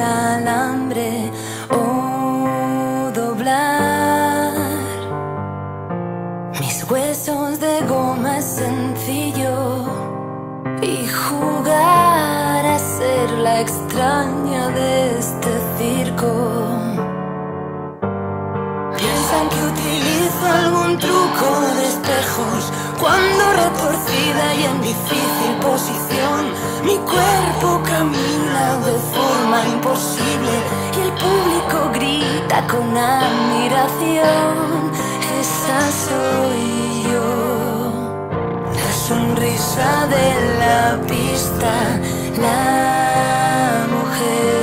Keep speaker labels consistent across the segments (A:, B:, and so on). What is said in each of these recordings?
A: alambre o doblar mis huesos de goma es sencillo y jugar a ser la extraña de este circo. Piensan que utilizo algún truco de espejos cuando retorcida y en difícil posición mi cuerpo camina de imposible y el público grita con admiración. Esa soy yo, la sonrisa de la pista, la mujer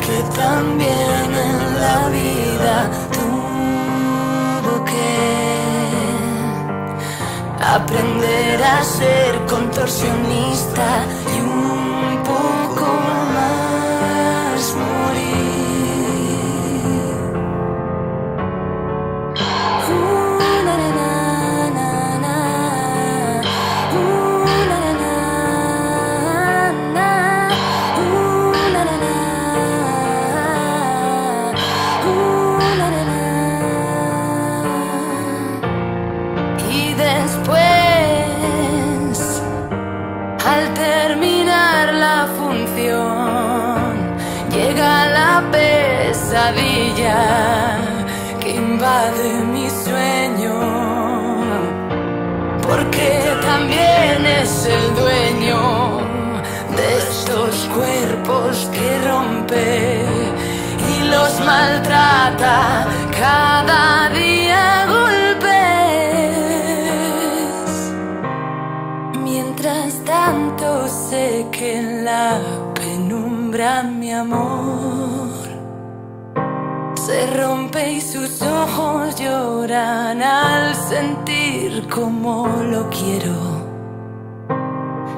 A: que también en la vida tuvo que aprender a ser contorsionista y un al terminar la función, llega la pesadilla que invade mi sueño. Porque también es el dueño de estos cuerpos que rompe y los maltrata cada mi amor se rompe y sus ojos lloran al sentir como lo quiero.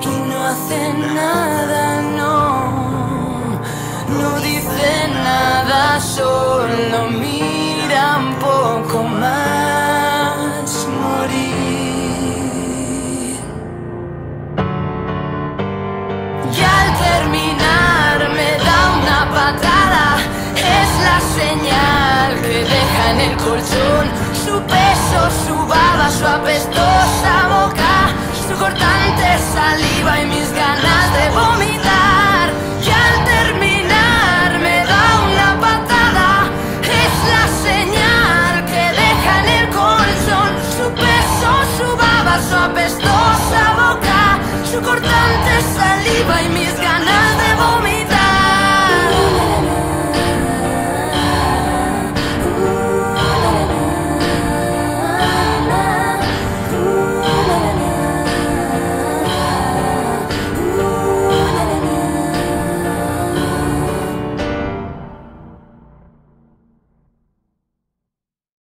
A: Y no hacen nada, señal que deja en el colchón su peso, su baba, su apestosa boca, su cortante saliva y mis ganas de vomitar. Y al terminar me da una patada, es la señal que deja en el colchón su peso, su baba, su apestosa boca, su cortante saliva y mis ganas